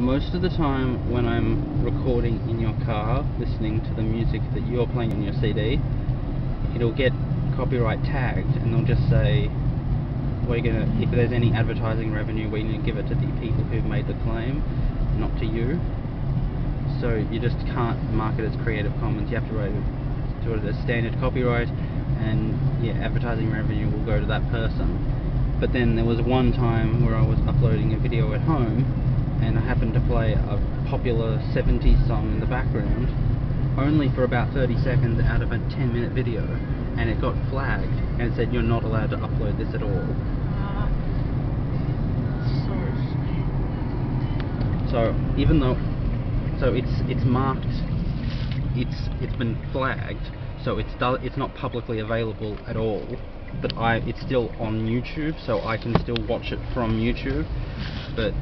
Most of the time when I'm recording in your car, listening to the music that you're playing on your CD, it'll get copyright tagged and they'll just say, we're gonna, if there's any advertising revenue, we need to give it to the people who've made the claim, not to you. So you just can't mark it as Creative Commons, you have to write it, do it as standard copyright and yeah, advertising revenue will go to that person. But then there was one time where I was uploading a video at home and I happened to play a popular 70s song in the background only for about 30 seconds out of a 10 minute video and it got flagged and said you're not allowed to upload this at all. So even though so it's it's marked it's it's been flagged so it's do, it's not publicly available at all but I it's still on YouTube so I can still watch it from YouTube but